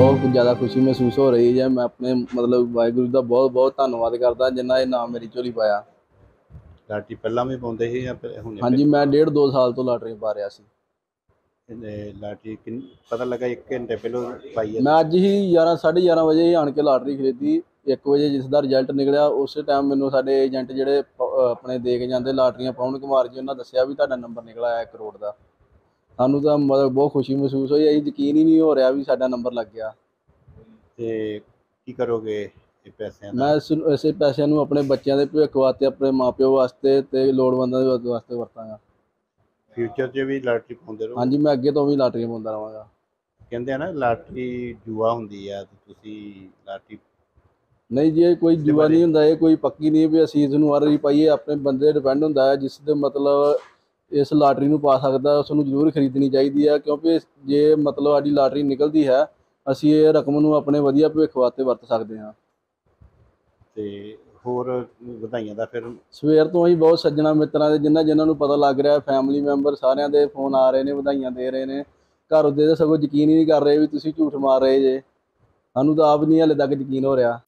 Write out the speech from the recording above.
ਜ਼ਿਆਦਾ ਖੁਸ਼ੀ ਮਹਿਸੂਸ ਹੋ ਰਹੀ ਹੈ। ਮੈਂ ਆਪਣੇ ਮਤਲਬ ਵਾਹਿਗੁਰੂ ਦਾ ਬਹੁਤ ਬਹੁਤ ਧੰਨਵਾਦ ਕਰਦਾ ਜਿਨ੍ਹਾਂ ਇਹ ਨਾਮ ਮੇਰੀ ਝੋਲੀ ਪਾਇਆ। ਲਾਟਰੀ ਪਹਿਲਾਂ ਵੀ ਪਾਉਂਦੇ ਸੀ ਜਾਂ ਫਿਰ ਹੁਣ ਹਾਂਜੀ ਮੈਂ ਡੇਢ ਦੋ ਸਾਲ ਤੋਂ ਲਾਟਰੀ ਪਾ ਰਿਹਾ ਸੀ। ਲਾਟਰੀ ਕਿੰਨ ਪਤਾ ਲੱਗਾ 1 ਘੰਟੇ ਪਹਿਲਾਂ ਪਾਈ ਹੈ। ਮੈਂ ਅੱਜ ਹੀ 11 11:30 ਵਜੇ ਹੀ ਆਣ ਕੇ ਲਾਟਰੀ ਖਰੀਦੀ। 1 ਵਜੇ ਜਿਸ ਦਾ ਰਿਜ਼ਲਟ ਨਿਕਲਿਆ ਉਸੇ ਟਾਈਮ ਮੈਨੂੰ ਸਾਡੇ ਏਜੰਟ ਜਿਹੜੇ ਆਪਣੇ ਦੇ ਕੇ ਜਾਂਦੇ ਲਾਟਰੀਆਂ ਪਵਨ ਕੁਮਾਰ ਜੀ ਉਹਨਾਂ ਦੱਸਿਆ ਵੀ ਤੁਹਾਡਾ ਨੰਬਰ ਨਿਕਲ ਆਇਆ 1 ਕਰੋੜ ਦਾ। ਸਾਨੂੰ ਤਾਂ ਮਤਲਬ ਬਹੁਤ ਖੁਸ਼ੀ ਮਹਿਸੂਸ ਹੋਈ ਇਹ ਯਕੀਨ ਹੀ ਨਹੀਂ ਹੋ ਰਿਹਾ ਵੀ ਸਾਡਾ ਨੰਬਰ ਲੱਗ ਗਿਆ। ਤੇ ਕੀ ਕਰੋਗੇ ਇਹ ਪੈਸਿਆਂ ਦਾ? ਮੈਂ ਇਸ ਇਸੇ ਪੈਸਿਆਂ ਨੂੰ ਆਪਣੇ ਬੱਚਿਆਂ ਦੇ ਭਵਿੱਖ ਵਾਸਤੇ ਆਪਣੇ ਮਾਪਿਓ ਵਾਸਤੇ ਤੇ ਲੋੜਵੰਦਾਂ ਦੇ ਵਾਸਤੇ ਵਰਤਾਂਗਾ। ਫਿਊਚਰ 'ਚ ਵੀ ਲਾਟਰੀ ਪਾਉਂਦੇ ਰਹੋ ਹਾਂਜੀ ਮੈਂ ਅੱਗੇ ਤੋਂ ਵੀ ਲਾਟਰੀਆਂ ਪਾਉਂਦਾ ਰਹਾਂਗਾ। ਕਹਿੰਦੇ ਆ ਨਾ ਲਾਟਰੀ ਜੂਆ ਹੁੰਦੀ ਆ ਤੇ ਤੁਸੀਂ ਲਾਟਰੀ ਨਹੀਂ ਜੀ ਇਹ ਕੋਈ ਜੂਆ ਨਹੀਂ ਹੁੰਦਾ ਇਹ ਕੋਈ ਪੱਕੀ ਨਹੀਂ ਵੀ ਅਸੀਂ ਇਸ ਨੂੰ ਹਰ ਵਾਰੀ ਪਾਈਏ ਆਪਣੇ ਬੰਦੇ ਡਿਪੈਂਡ ਹੁੰਦਾ ਹੈ ਜਿਸ ਦੇ ਮਤਲਬ ਇਸ ਲਾਟਰੀ ਨੂੰ ਪਾ ਸਕਦਾ ਉਸ ਨੂੰ ਜ਼ਰੂਰ ਖਰੀਦਣੀ ਚਾਹੀਦੀ ਹੈ ਕਿਉਂਕਿ ਜੇ ਮਤਲਬ ਸਾਡੀ ਲਾਟਰੀ ਨਿਕਲਦੀ ਹੈ ਅਸੀਂ ਇਹ ਰਕਮ ਨੂੰ ਆਪਣੇ ਵਧੀਆ ਭਵਿੱਖ ਵਾਸਤੇ ਵਰਤ ਸਕਦੇ ਹਾਂ। ਤੇ ਹੋਰ ਵਧਾਈਆਂ ਦਾ ਫਿਰ। ਸਵੇਰ ਤੋਂ ਹੀ ਬਹੁਤ ਸੱਜਣਾ ਮਿੱਤਰਾਂ ਦੇ ਜਿਨ੍ਹਾਂ ਜਿਨ੍ਹਾਂ ਨੂੰ ਪਤਾ ਲੱਗ ਰਿਹਾ ਫੈਮਿਲੀ ਮੈਂਬਰ ਸਾਰਿਆਂ ਦੇ ਫੋਨ ਆ ਰਹੇ ਨੇ ਵਧਾਈਆਂ ਦੇ ਰਹੇ ਨੇ। ਘਰ ਦੇ ਤਾਂ ਸਗੋਂ ਯਕੀਨ ਹੀ ਨਹੀਂ ਕਰ ਰਹੇ ਵੀ ਤੁਸੀਂ ਝੂਠ ਮਾਰ ਰਹੇ ਜੇ। ਸਾਨੂੰ ਤਾਂ ਆਪ ਨਹੀਂ ਹਲੇ ਤੱਕ ਯਕੀਨ ਹੋ ਰਿਹਾ।